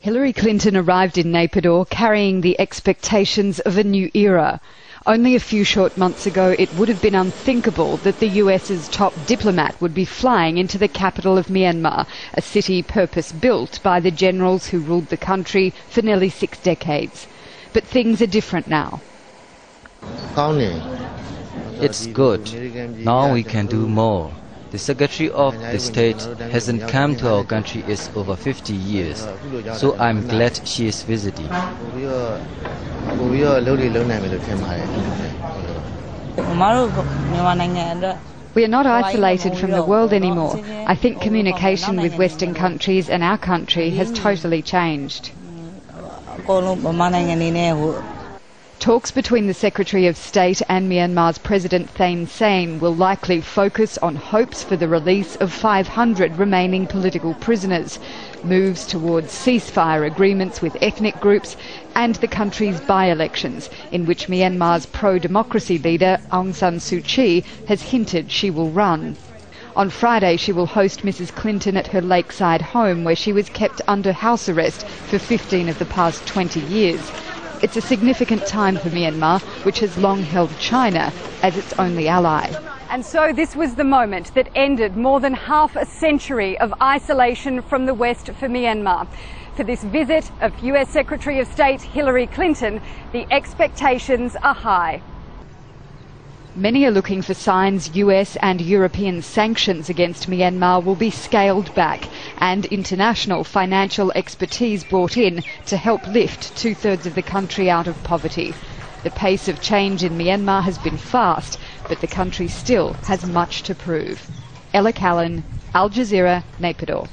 Hillary Clinton arrived in Naypyidaw carrying the expectations of a new era. Only a few short months ago, it would have been unthinkable that the US's top diplomat would be flying into the capital of Myanmar, a city purpose built by the generals who ruled the country for nearly six decades. But things are different now. It's good. Now we can do more. The Secretary of the State hasn't come to our country in over 50 years, so I'm glad she is visiting. We are not isolated from the world anymore. I think communication with Western countries and our country has totally changed. Talks between the Secretary of State and Myanmar's President Thein Sein will likely focus on hopes for the release of 500 remaining political prisoners, moves towards ceasefire agreements with ethnic groups, and the country's by-elections, in which Myanmar's pro-democracy leader Aung San Suu Kyi has hinted she will run. On Friday, she will host Mrs. Clinton at her lakeside home, where she was kept under house arrest for 15 of the past 20 years. It's a significant time for Myanmar, which has long held China as its only ally. And so this was the moment that ended more than half a century of isolation from the West for Myanmar. For this visit of US Secretary of State Hillary Clinton, the expectations are high. Many are looking for signs US and European sanctions against Myanmar will be scaled back and international financial expertise brought in to help lift two thirds of the country out of poverty. The pace of change in Myanmar has been fast, but the country still has much to prove. Aela Callan, Al Jazeera, Naypyidaw.